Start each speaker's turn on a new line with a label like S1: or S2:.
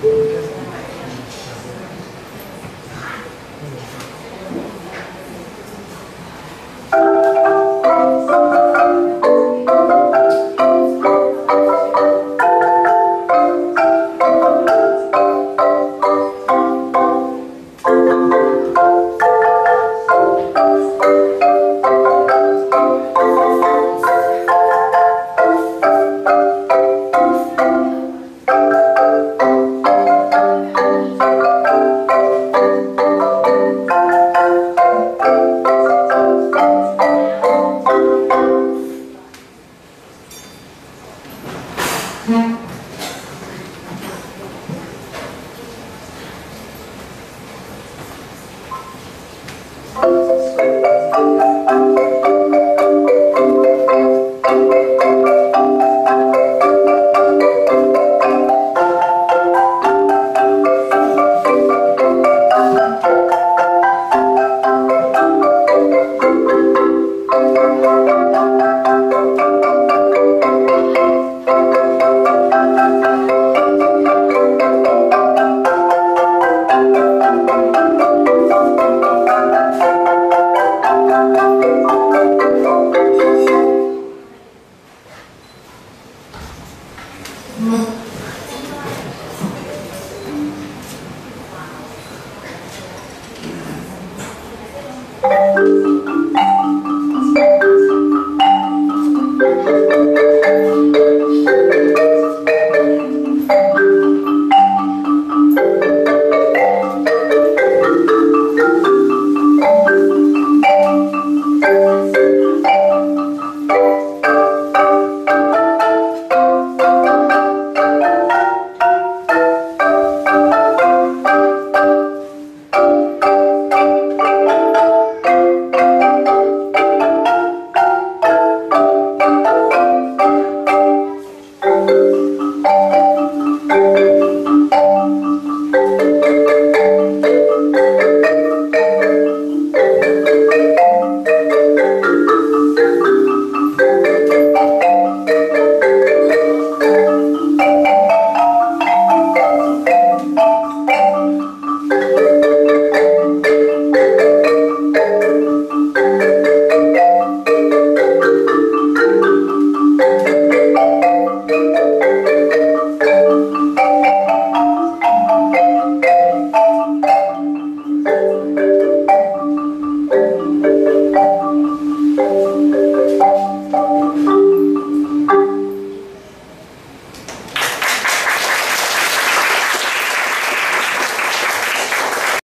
S1: Yes. mm Thank mm. you.